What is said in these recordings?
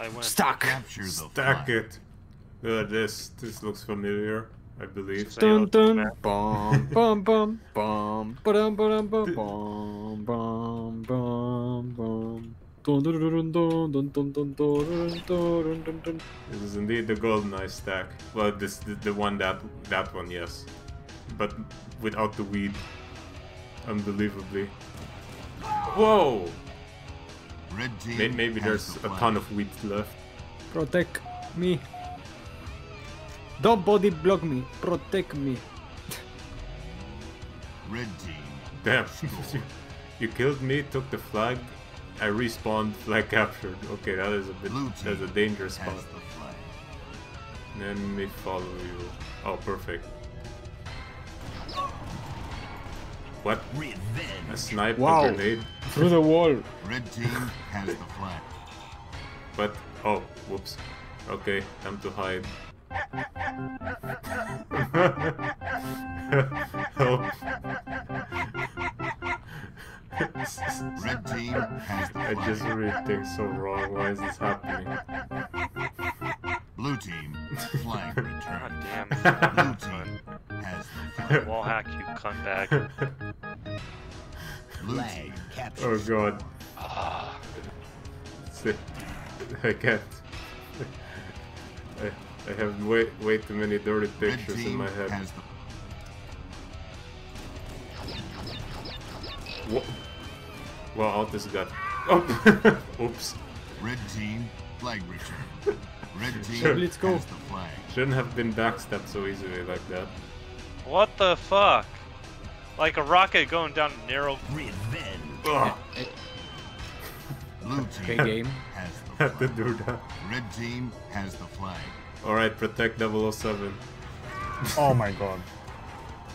I went. Stuck. Capture Stack flag. it. Uh, this this looks familiar. I believe. Dun dun. Bomb. bomb. Bomb. Bomb. Ba-dum, ba-dum, ba-dum, bomb. This is indeed the GoldenEye stack. Well, this the, the one that that one, yes, but without the weed. Unbelievably. Whoa! Red team May- Maybe there's the a flag. ton of wheat left. Protect me. Don't body block me. Protect me. Red team. Damn. you, you killed me, took the flag. I respawned, flag captured. Okay, that is a bit. That's a dangerous spot. the flag. Let me follow you. Oh, perfect. What? A Revenge. sniper Wow. grenade? Through the wall. Red team has the flag. But oh, whoops. Okay, time to hide. Help. Red team has the flag. I flag. just read things so wrong. Why is this happening? Blue team flag God return. damn Blue team has the flag. Wall hack, you cunt bag. Blue oh god. Ah, I can't. I, I have way way too many dirty pictures in my head. has the Wha- Well, all this got. Oh, oops. red team flag return. Red team Sure. Let's go. the flag. Shouldn't have been backstabbed so easily like that. what the fuck? Like a rocket going down a narrow. Revenge. Ugh, Blue Okay, team game. has the had to do that. Red team has the flag. Alright, protect 007. Oh my god.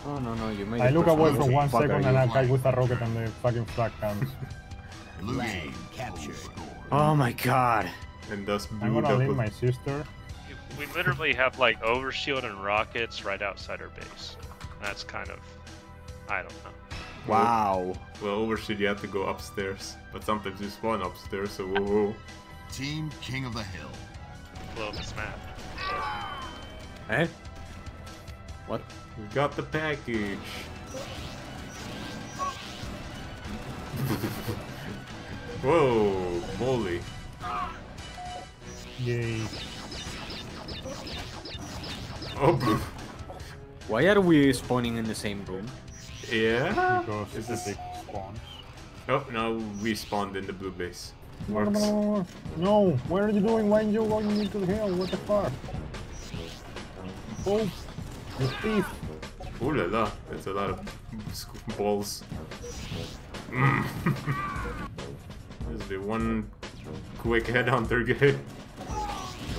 Oh no no, you made I look away for one Fuck second are and you? I guy with a rocket and the fucking flag comes. Blue team captured. Oh my god. And thus I'm blue gonna leave double. my sister. We literally have like overshield and rockets right outside our base. That's kind of. I don't know. Wow. Well, overshoot, you have to go upstairs. But sometimes you spawn upstairs, so whoa whoa. Team King of the Hill. Blow this map. Eh? What? We got the package. Whoa, moly. Yay. Oh, Why are we spawning in the same room? Yeah? Because Is the this... big spawns. Oh, now we spawned in the blue base. No, no, Works. no, no, no. No, what are you doing? Why are you going into the hell? What the fuck? Oh, you thief. Ooh la la, that's a lot of sc- balls. Mm. There's the one quick headhunter game.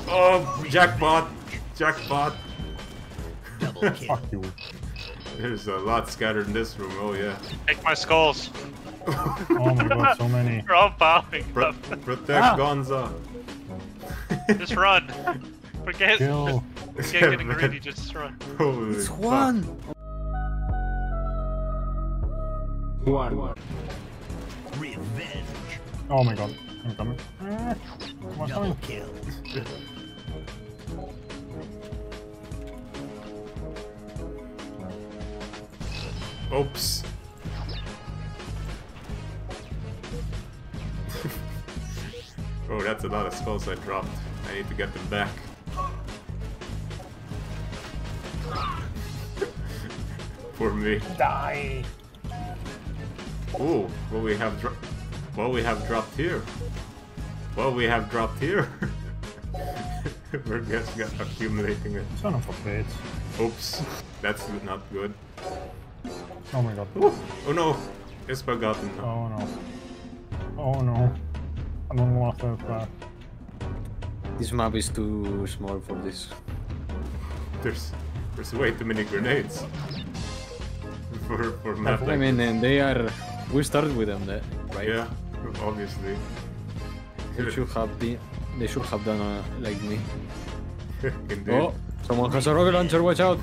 Oh, jackpot! Jackpot! Fuck you. There's a lot scattered in this room, oh yeah. Take my skulls. Oh my god, so many. We're all bowing Pro- protect Ah. Gonza! Just run. Forget, Kill. forget getting greedy. Just run. Holy It's fuck. one. Revenge. Oh my god, I'm coming. Ah, what's kill. Oops. oh, that's a lot of skulls I dropped. I need to get them back. For me. Die. Ooh, what we have dro- what we have dropped here. What we have dropped here. We're just accumulating it. Son of a bitch. Oops, that's not good. Oh my god. Ooh. Oh no, it's forgotten. Oh no. Oh no. I don't want that flag. This map is too small for this. There's there's way too many grenades. For for map I mean, and they are. We started with them, there, right? Yeah, obviously. They should have been. They should have done uh, like me. Indeed. Oh, someone has a rocket launcher. Watch out!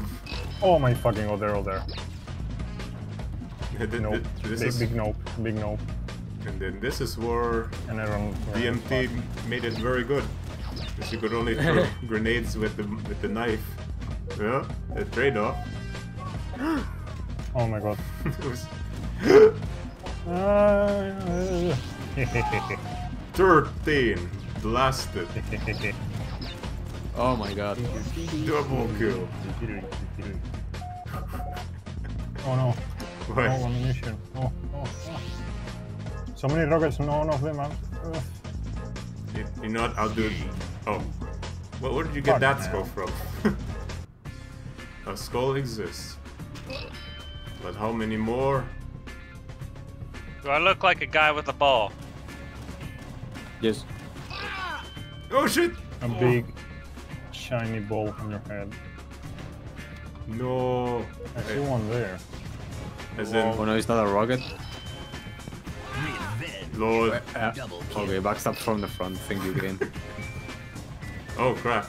Oh my fucking god, they're all there. Th- th- Nope. This Big, is, big nope. Big nope. and then this is where And I don't. DMT made it very good. Because you could only throw grenades with the with the knife. Yeah, a trade-off. Oh my god. It was Ah, 13 blasted. Oh my god. Double kill. oh no. Why? Oh, ammunition. Oh, oh, oh. So many rockets, none of them are. Ugh. You, you know what? I'll do. Oh, well, where did you get Fuck, that man. skull from? A skull exists, but how many more? Do I look like a guy with a ball? Yes. Oh shit! A oh. big shiny ball on your head. No. I see one there. As in, Oh no, it's not a rocket. Lord. Uh, okay, backstab from the front. Thank you again. Oh crap.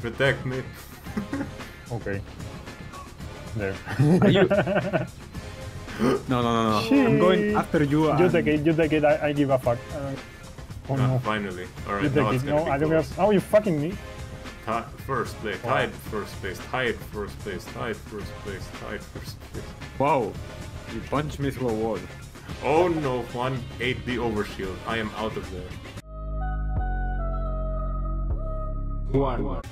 Protect me. Okay. There. Are you? No, no, no, no. I'm going after you. You and- take it, you take it, I, I give a fuck. Uh, oh Ah, no. finally. You Alright, now take it's it. gonna No, be I don't close. have. Oh, you fucking me. Ti- first place, Wow. tied first place, tied first place, tied first place, tied first place. Wow. You punched me through a wall. Oh no, Juan ate the overshield. I am out of there. Juan.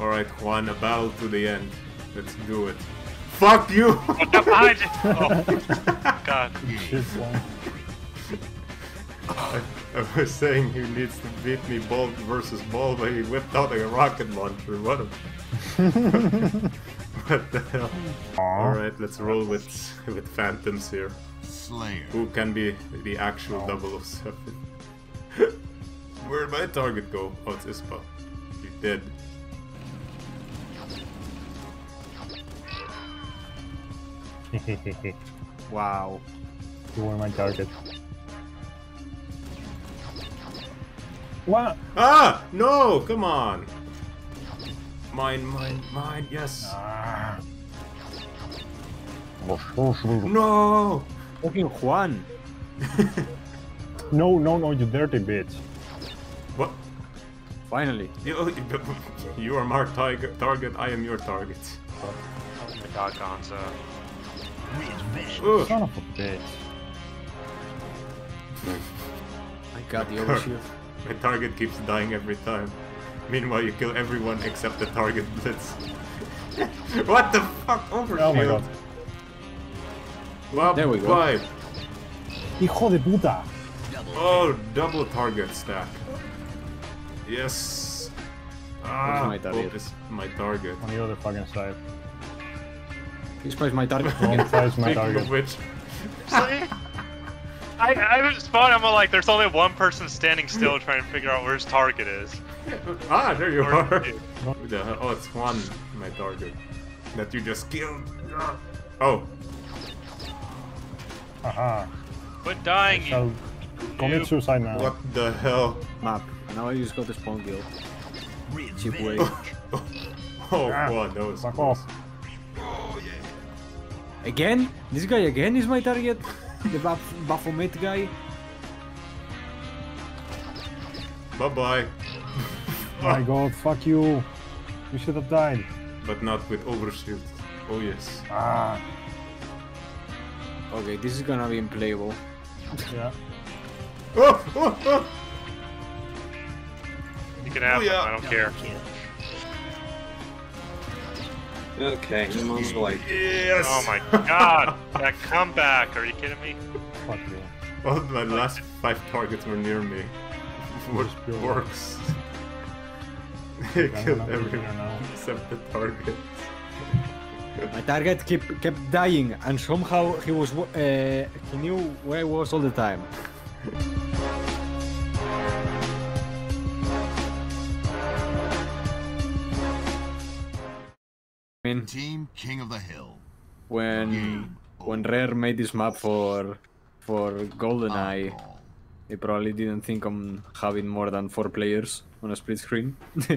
Alright, Juan, a battle to the end. Let's do it. Fuck you! Up behind you! Oh, God. I, I was saying he needs to beat me ball versus ball, but he whipped out a rocket launcher. What a... what the hell? Alright, let's roll with with phantoms here. Slayer. Who can be the actual 007? Where'd my target go? Oh, it's Ispa. He's dead. Wow. you were my target. What? Ah! No! Come on! Mine, mine, mine, yes! No! Fucking Juan. No, no, no, you dirty bitch. What? Finally. You, oh, you are my target, target, I am your target. Oh my God, Gonzo. Ugh. Son of a bitch. I got the overshield. My target keeps dying every time. Meanwhile, you kill everyone except the target blitz. what the fuck? Overshield. Oh my god. Well, There we go. Five. Hijo de puta. Oh, double target stack. Yes. Ah, my target? Hope is my target. On the other fucking side. This is my target. Wrong side's my Speaking target. of which, See? I, I was spawned, I'm like, there's only one person standing still trying to figure out where his target is. ah, there you Or- are. Who the? Oh, it's one, my target. That you just killed. Ah. Oh, Haha. Quit dying, Shall you. commit noob. suicide now. what the hell? Map. Now I just got the spawn kill. Cheap way. Oh, Ah, God, that was Fuck close. off. Again? This guy again is my target? The Baph Baphomet guy? Bye bye. My god, fuck you. You should have died. But not with overshield. Oh yes. Ah. Okay, this is gonna be unplayable. Yeah. Oh, oh, oh. You can have Oh, yeah. them, I don't care. Okay, someone's like, Yes. Oh my god! that comeback, are you kidding me? Fuck you. All my last five targets were near me. What Just works? They I'm killed everyone except the target. My target kept kept dying, and somehow he was uh, he knew where I was all the time. Mean, Team King of the Hill. when when Rare made this map for for GoldenEye, they probably didn't think on having more than four players on a split screen.